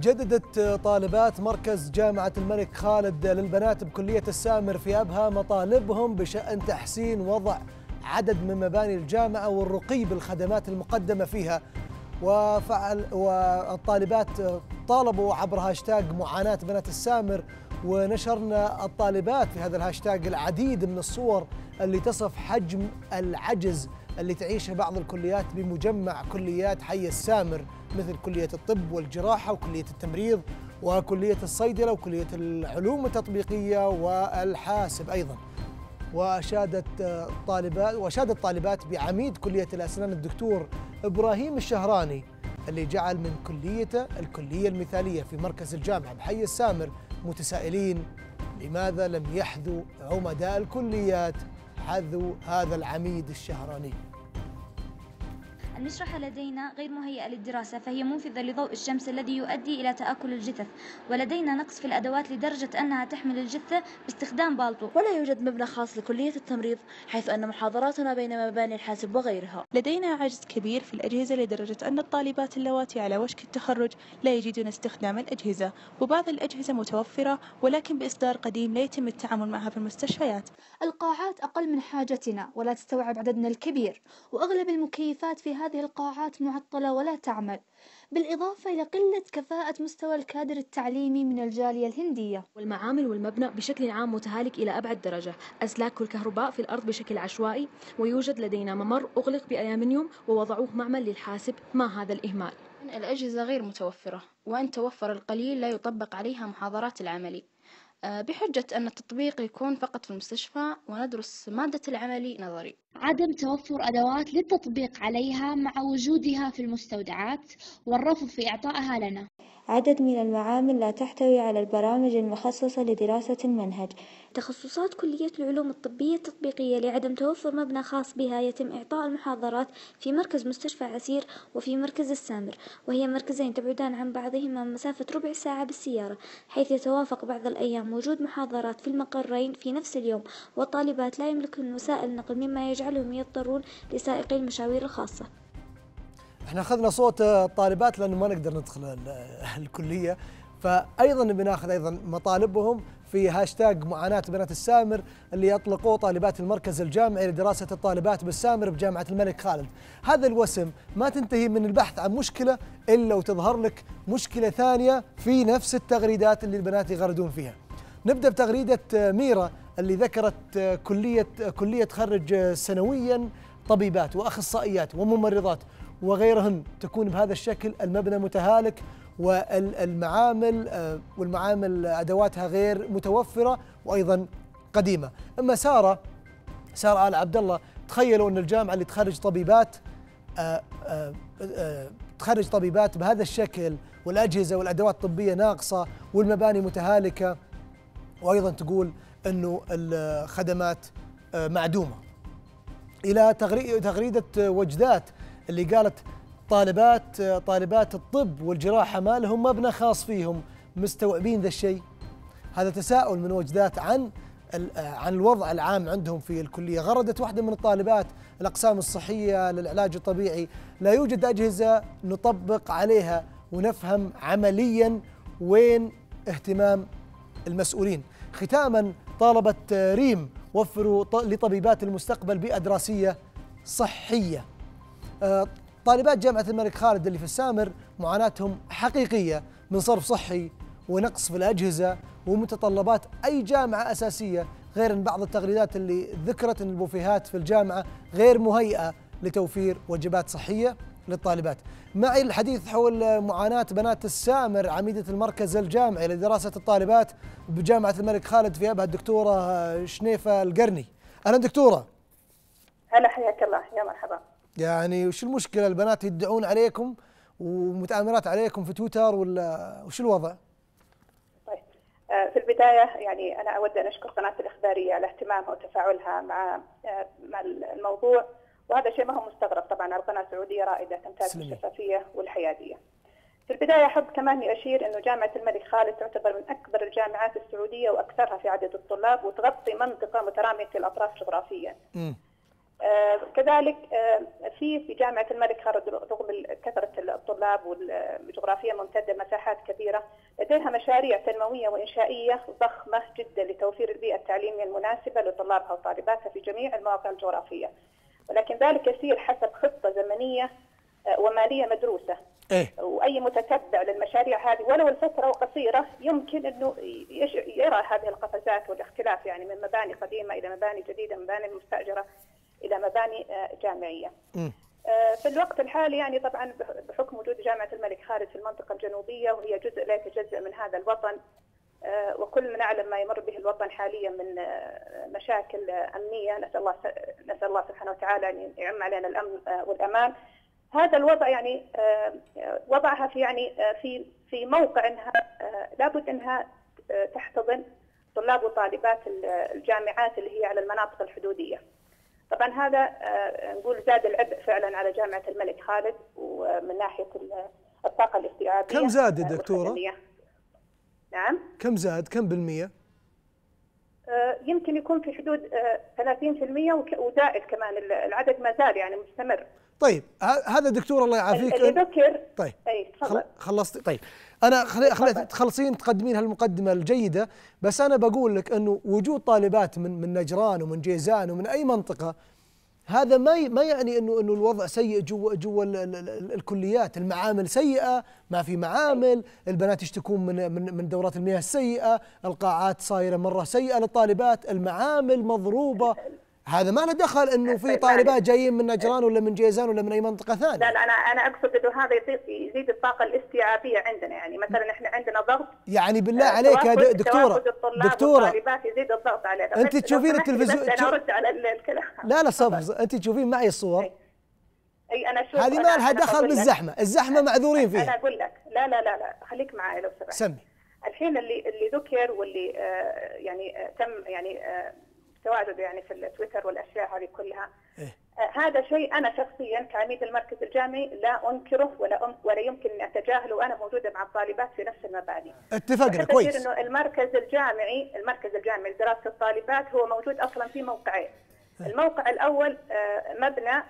جددت طالبات مركز جامعة الملك خالد للبنات بكلية السامر في أبها مطالبهم بشأن تحسين وضع عدد من مباني الجامعة والرقي بالخدمات المقدمة فيها. وفعلوا الطالبات طالبوا عبر هاشتاج معاناة بنات السامر ونشرنا الطالبات في هذا الهاشتاج العديد من الصور اللي تصف حجم العجز اللي تعيشه بعض الكليات بمجمع كليات حي السامر مثل كلية الطب والجراحة وكلية التمريض وكلية الصيدلة وكلية العلوم التطبيقية والحاسب أيضا. وأشادت طالبات وأشادت طالبات بعميد كلية الأسنان الدكتور إبراهيم الشهراني اللي جعل من كليته الكلية المثالية في مركز الجامعة بحي السامر متسائلين لماذا لم يحذو عمداء الكليات حذو هذا العميد الشهراني؟ المشرحة لدينا غير مهيئة للدراسة فهي منفذة لضوء الشمس الذي يؤدي إلى تآكل الجثث. ولدينا نقص في الأدوات لدرجة أنها تحمل الجثة باستخدام بالطو. ولا يوجد مبنى خاص لكلية التمريض حيث أن محاضراتنا بين مباني الحاسب وغيرها. لدينا عجز كبير في الأجهزة لدرجة أن الطالبات اللواتي على وشك التخرج لا يجدون استخدام الأجهزة. وبعض الأجهزة متوفرة ولكن بإصدار قديم لا يتم التعامل معها في المستشفيات. القاعات أقل من حاجتنا ولا تستوعب عددنا الكبير. وأغلب المكيفات في هذه القاعات معطلة ولا تعمل بالإضافة إلى قلة كفاءة مستوى الكادر التعليمي من الجالية الهندية. والمعامل والمبنى بشكل عام متهالك إلى أبعد درجة. أسلاك الكهرباء في الأرض بشكل عشوائي ويوجد لدينا ممر أغلق بألمنيوم ووضعوه معمل للحاسب ما هذا الإهمال. الأجهزة غير متوفرة وإن توفر القليل لا يطبق عليها محاضرات العملي. بحجة أن التطبيق يكون فقط في المستشفى وندرس مادة العملي نظري. عدم توفر أدوات للتطبيق عليها مع وجودها في المستودعات والرفض في إعطائها لنا. عدد من المعامل لا تحتوي على البرامج المخصصة لدراسة المنهج. تخصصات كلية العلوم الطبية التطبيقية لعدم توفر مبنى خاص بها يتم إعطاء المحاضرات في مركز مستشفى عسير وفي مركز السامر وهي مركزين تبعدان عن بعضهما مسافة ربع ساعة بالسيارة حيث يتوافق بعض الأيام وجود محاضرات في المقرين في نفس اليوم والطالبات لا يملكن وسائل نقل مما يجعلهم يضطرون لسائقي المشاوير الخاصة. إحنا أخذنا صوت الطالبات لأنه ما نقدر ندخل الكلية فايضا بناخذ أيضا مطالبهم في هاشتاج معاناة بنات السامر اللي اطلقوه طالبات المركز الجامعي لدراسة الطالبات بالسامر بجامعة الملك خالد. هذا الوسم ما تنتهي من البحث عن مشكلة إلا وتظهر لك مشكلة ثانية في نفس التغريدات اللي البنات يغردون فيها. نبدأ بتغريدة ميرا اللي ذكرت كلية كلية تخرج سنويا طبيبات وأخصائيات وممرضات وغيرهن تكون بهذا الشكل. المبنى متهالك والمعامل والمعامل أدواتها غير متوفرة وأيضا قديمة. أما سارة سارة آل عبد الله تخيلوا أن الجامعة اللي تخرج طبيبات تخرج طبيبات بهذا الشكل والأجهزة والأدوات الطبية ناقصة والمباني متهالكة وأيضا تقول أنه الخدمات معدومة. إلى تغريدة وجدات اللي قالت طالبات طالبات الطب والجراحة ما لهم مبنى خاص فيهم. مستوعبين ذا الشيء؟ هذا تساؤل من وجدات عن عن الوضع العام عندهم في الكلية. غردت واحدة من الطالبات الأقسام الصحية للعلاج الطبيعي لا يوجد أجهزة نطبق عليها ونفهم عمليا وين اهتمام المسؤولين. ختاما طالبت ريم وفروا لطبيبات المستقبل بيئه دراسية صحية. طالبات جامعة الملك خالد اللي في السامر معاناتهم حقيقية من صرف صحي ونقص في الأجهزة ومتطلبات أي جامعة أساسية غير أن بعض التغريدات اللي ذكرت أن البوفيهات في الجامعة غير مهيئة لتوفير وجبات صحية للطالبات. معي الحديث حول معاناة بنات السامر عميدة المركز الجامعي لدراسة الطالبات بجامعة الملك خالد في أبها الدكتورة شنيفة القرني. أهلا دكتورة. هلا حياك الله. يا مرحبا. يعني وش المشكلة البنات يدعون عليكم ومتآمرات عليكم في تويتر ولا وش الوضع؟ طيب في البداية يعني أنا أود أن أشكر قناة الإخبارية على اهتمامها وتفاعلها مع مع الموضوع وهذا شيء ما هو مستغرب طبعا القناة السعودية رائدة تمتاز بالشفافية والحيادية. في البداية أحب كمان أشير أنه جامعة الملك خالد تعتبر من أكبر الجامعات السعودية وأكثرها في عدد الطلاب وتغطي منطقة مترامية الأطراف جغرافيا. آه، كذلك آه، في في جامعة الملك خالد رغم كثرة الطلاب والجغرافية ممتدة مساحات كبيرة لديها مشاريع تنموية وإنشائية ضخمة جدا لتوفير البيئة التعليمية المناسبة لطلابها وطالباتها في جميع المواقع الجغرافية. ولكن ذلك يسير حسب خطة زمنية آه، ومالية مدروسة. إيه. وأي متتبع للمشاريع هذه ولو الفترة قصيرة يمكن أنه يرى هذه القفزات والاختلاف يعني من مباني قديمة إلى مباني جديدة مباني مستاجره إلى مباني آه، جامعية. آه، في الوقت الحالي يعني طبعا بح- بحكم وجود جامعة الملك خالد في المنطقة الجنوبية وهي جزء لا يتجزأ من هذا الوطن آه، وكلنا نعلم ما يمر به الوطن حاليا من مشاكل أمنية نسأل الله نسأل الله سبحانه وتعالى أن يعم علينا الأمن والأمان. هذا الوضع يعني وضعها في يعني في في موقع إنها لابد إنها تحتضن طلاب وطالبات ال- الجامعات اللي هي على المناطق الحدودية. طبعا هذا آه، نقول زاد العبء فعلا على جامعة الملك خالد ومن ناحية ال- الطاقة الاستيعابية كم زاد يا آه، دكتورة؟ والخدمية. نعم كم زاد كم بالمية آه، يمكن يكون في حدود آه، 30% وك- وزائد كمان ال- العدد ما زال يعني مستمر طيب هذا دكتور الله يعافيك. اللي ذكر طيب اي تفضل. خل... خلصت. طيب أنا خلي خلي تخلصين تقدمين هالمقدمة الجيدة بس أنا بقول لك إنه وجود طالبات من من نجران ومن جيزان ومن أي منطقة هذا ما. ما يعني انه إنه الوضع سيء جوا جوا ال... ال... ال... الكليات. المعامل سيئة ما في معامل البنات يشتكون من من من دورات المياه السيئة القاعات صايرة مرة سيئة للطالبات المعامل مضروبة. هذا ما له دخل إنه في طالبات جايين من نجران ولا من جيزان ولا من أي منطقة ثانية. لا لا أنا أنا أقصد إنه هذا يزيد, الطاقة الاستيعابية عندنا. يعني مثلا إحنا عندنا ضغط. يعني بالله عليك يا دكتورة. دكتورة. يزيد الضغط علينا. لو تشوفين التلفزيون- بس أنا أرد على ال- الكلام. لا لا صبر أنت تشوفين معي الصور؟ أي. أنا أشوف هذه ما لها دخل. بالزحمة. الزحمة معذورين أنا فيها أقول لك. لا لا لا لا. خليك معي لو سمحت. سمي. الحين اللي اللي ذكر واللي آه، يعني آه، تم يعني آه، تواجد يعني في التويتر والأشياء هذه كلها إيه. آه، هذا شيء أنا شخصيا كعميد المركز الجامعي لا أنكره ولا أم ولا يمكن أن أتجاهله وأنا موجودة مع الطالبات في نفس المباني. اتفقنا كويس إنه المركز الجامعي المركز الجامعي لدراسة الطالبات هو موجود أصلا في موقعين. الموقع الأول آه، مبنى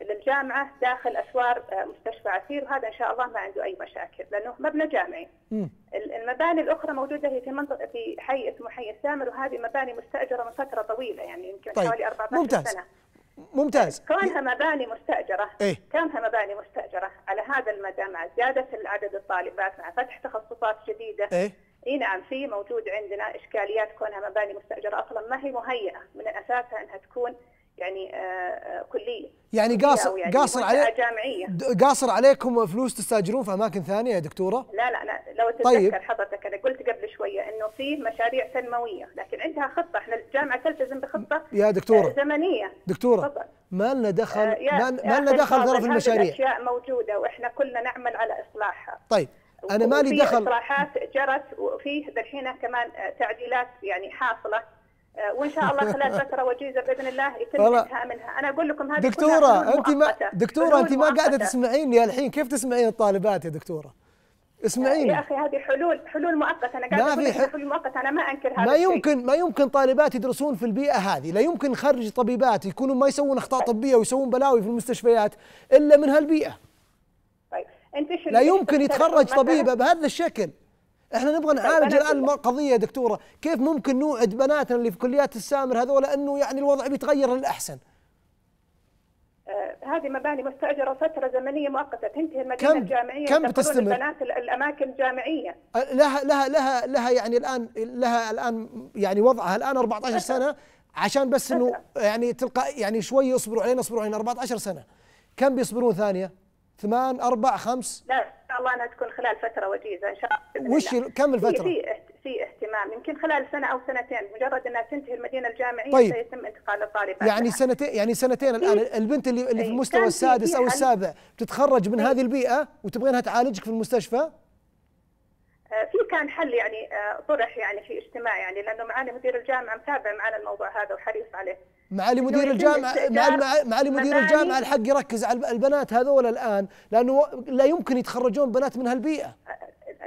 للجامعه داخل أسوار آه، مستشفى عسير وهذا إن شاء الله ما عنده أي مشاكل لأنه مبنى جامعي. المباني الأخرى موجودة هي في منطقة في حي اسمه حي السامر وهذه مباني مستأجرة من فترة طويلة يعني يمكن طيب، حوالي 14 ممتاز. سنة. ممتاز كونها مباني مستأجرة إيه؟ كونها مباني مستأجرة على هذا المدى مع زيادة عدد الطالبات مع فتح تخصصات جديدة إيه اي نعم في موجود عندنا إشكاليات كونها مباني مستأجرة أصلا ما هي مهيئة من اساسها انها تكون يعني آه، آه، كلية يعني قاصر يعني قاصر د- قاصر عليكم فلوس تستاجرون في أماكن ثانية يا دكتورة؟ لا لا لا لو تتذكر طيب. حضرتك أنا قلت قبل شوية إنه في مشاريع تنمويه لكن عندها خطة. إحنا الجامعة تلتزم بخطة يا دكتورة. آه، زمنية. دكتورة تفضل. ما لنا دخل آه، ما لنا دخل ترى في المشاريع. الأشياء موجودة وإحنا كلنا نعمل على إصلاحها. طيب أنا مالي دخل إصلاحات جرت وفي الحين كمان آه، تعديلات يعني حاصلة. وإن شاء الله خلال فتره وجيزة بإذن الله يتم. الانتهاء منها أنا أقول لكم هذه دكتورة انت ما. دكتورة انت ما قاعدة. تسمعيني الحين كيف تسمعين الطالبات يا دكتورة يا اسمعيني أخي هذه حلول حلول مؤقتة أنا ما قاعدة أقول حلول مؤقتة أنا ما أنكر هذا ما الشيء. يمكن ما يمكن طالبات يدرسون في البيئة هذه، لا يمكن نخرج طبيبات يكونوا ما يسوون أخطاء طبية ويسوون بلاوي في المستشفيات إلا من هالبيئة، طيب أنت لا يمكن يتخرج؟ طبيبة بهذا الشكل. إحنا نبغى نعالج أنا الآن. القضية يا دكتورة، كيف ممكن نوعد بناتنا اللي في كليات السامر هذول إنه يعني الوضع بيتغير للأحسن؟ آه، هذه مباني مستأجرة فترة زمنية مؤقتة تنتهي المدينة كم- الجامعية كم بتستمر؟ البنات ال- الأماكن الجامعية لها لها لها لها يعني الآن لها الآن يعني وضعها الآن 14 سنة عشان بس إنه يعني تلقى يعني شوي يصبروا علينا اصبروا علينا 14 سنة كم بيصبرون ثانية؟ ثمان أربع خمس لا إن شاء الله أنها تكون خلال فترة وجيزة إن شاء الله وش كم الفترة؟ في في اهتمام يمكن خلال سنة أو سنتين مجرد أنها تنتهي المدينة الجامعية طيب. سيتم انتقال الطالبات يعني لها. سنتين يعني سنتين الآن البنت اللي اللي في إيه، المستوى السادس حل. السابع بتتخرج من هذه البيئة وتبغينها تعالجك في المستشفى؟ آه، في كان حل يعني آه، طرح يعني في اجتماع يعني لأنه معالي مدير الجامعة متابع معنا الموضوع هذا وحريص عليه معالي مدير الجامعة معالي مع- معالي مدير الجامعة الحق يركز على الب- البنات هذول الآن لأنه لا يمكن يتخرجون بنات من هالبيئة.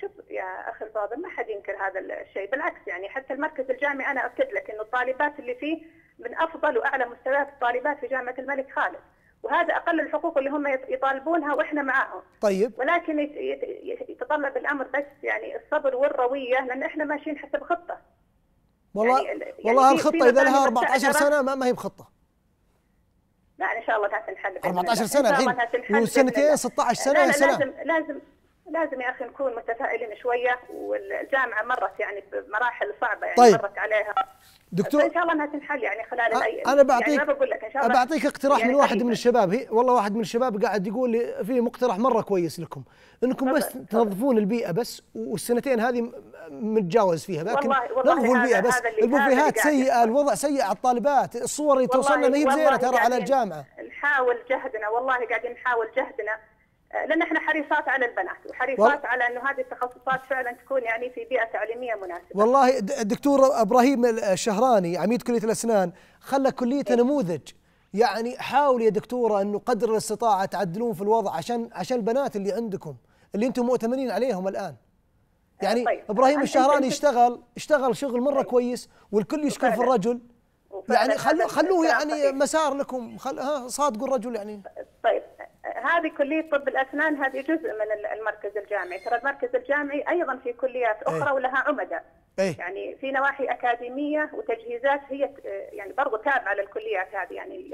شوف يا أخي الفاضل ما حد ينكر هذا الشيء بالعكس يعني حتى المركز الجامعي أنا أكد لك إنه الطالبات اللي فيه من أفضل وأعلى مستويات الطالبات في جامعة الملك خالد. وهذا أقل الحقوق اللي هم يط- يطالبونها وإحنا معاهم. طيب. ولكن يت- يت- يتطلب الأمر بس يعني الصبر والروية لأن إحنا ماشيين حسب خطة. والله يعني- يعني والله الخطة إذا لها مبادئ 14 مستأجرة. سنة ما, ما هي بخطة لا إن شاء الله تنحل بإذن 14 الله. سنة إن شاء الله الحين. تنحل وسنتين الله. 16 سنة لا سلام. لازم لازم لازم يا أخي نكون متفائلين شوية والجامعة مرت يعني بمراحل صعبة يعني طيب. مرت عليها دكتور- فان شاء الله إنها تنحل يعني خلال الأيام أنا بعطيك يعني ما بقول لك إن شاء الله بعطيك اقتراح يعني من واحد. من الشباب هي والله واحد من الشباب قاعد يقول لي في مقترح مرة كويس لكم إنكم بس تنظفون البيئة بس والسنتين هذه متجاوز فيها لكن والله- والله هذا- بس البوفيهات سيئة الوضع سيء على الطالبات الصور اللي توصلنا ما هي بزينة ترى على الجامعة. نحاول جهدنا والله قاعدين نحاول جهدنا آه، لأن إحنا حريصات على البنات وحريصات والله- على إنه هذه التخصصات فعلا تكون يعني في بيئة تعليمية مناسبة. والله الدكتور إبراهيم الشهراني عميد كلية الأسنان خلى كليته نموذج. يعني حاول يا دكتورة انه قدر الأستطاعة تعدلون في الوضع عشان عشان البنات اللي عندكم اللي أنتم مؤتمنين عليهم الآن. يعني طيب. إبراهيم الشهراني اشتغل اشتغل شغل مرة كويس والكل يشكر في الرجل. يعني خلوه خلوه يعني صحيح. مسار لكم. خل ها صادقوا الرجل يعني. طيب هذه كلية طب الأسنان هذه جزء من ال- المركز الجامعي. ترى المركز الجامعي أيضا في كليات أخرى إيه. ولها عمداء. إيه. يعني في نواحي أكاديمية وتجهيزات هي يعني برضو تابعة للكليات هذه يعني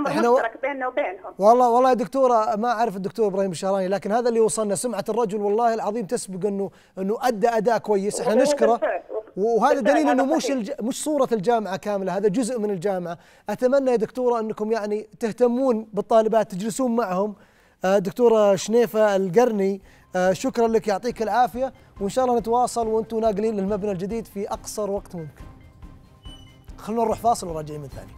الأمر مشترك بيننا وبينهم. والله والله يا دكتورة ما أعرف الدكتور إبراهيم الشهراني لكن هذا اللي وصلنا. سمعة الرجل والله العظيم تسبق انه إنه أدى أداء كويس. إحنا نشكره. وهذا دليل إنه مش. الج... مش صورة الجامعة كاملة هذا جزء من الجامعة. أتمنى يا دكتورة إنكم يعني تهتمون بالطالبات تجلسون معهم. آه، دكتورة شنيفة القرني آه، شكرا لك يعطيك العافية. وإن شاء الله نتواصل وأنتم ناقلين للمبنى الجديد في أقصر وقت ممكن. خلونا نروح فاصل وراجعين من ثاني.